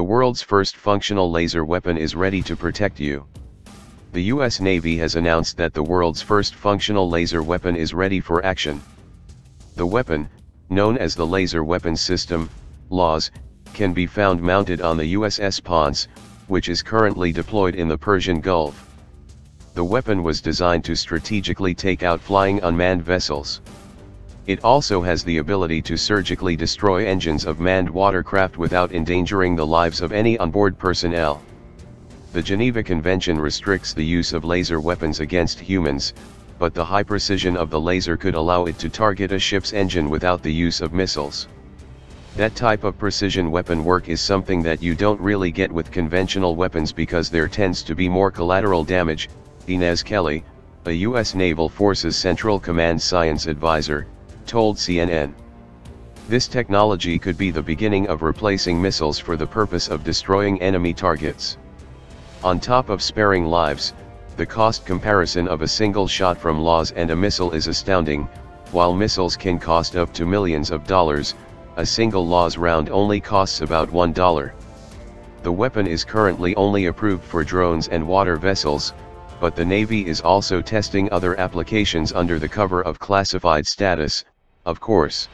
The world's first functional laser weapon is ready to protect you. The US Navy has announced that the world's first functional laser weapon is ready for action. The weapon, known as the Laser Weapons System, LAWS, can be found mounted on the USS Ponce, which is currently deployed in the Persian Gulf. The weapon was designed to strategically take out flying unmanned vessels. It also has the ability to surgically destroy engines of manned watercraft without endangering the lives of any onboard personnel. The Geneva Convention restricts the use of laser weapons against humans, but the high precision of the laser could allow it to target a ship's engine without the use of missiles. That type of precision weapon work is something that you don't really get with conventional weapons because there tends to be more collateral damage, Inez Kelly, a U.S. Naval Forces Central Command Science Advisor, told CNN. This technology could be the beginning of replacing missiles for the purpose of destroying enemy targets. On top of sparing lives, the cost comparison of a single shot from LAWS and a missile is astounding, while missiles can cost up to millions of dollars, a single LAWS round only costs about $1. The weapon is currently only approved for drones and water vessels, but the Navy is also testing other applications under the cover of classified status, of course.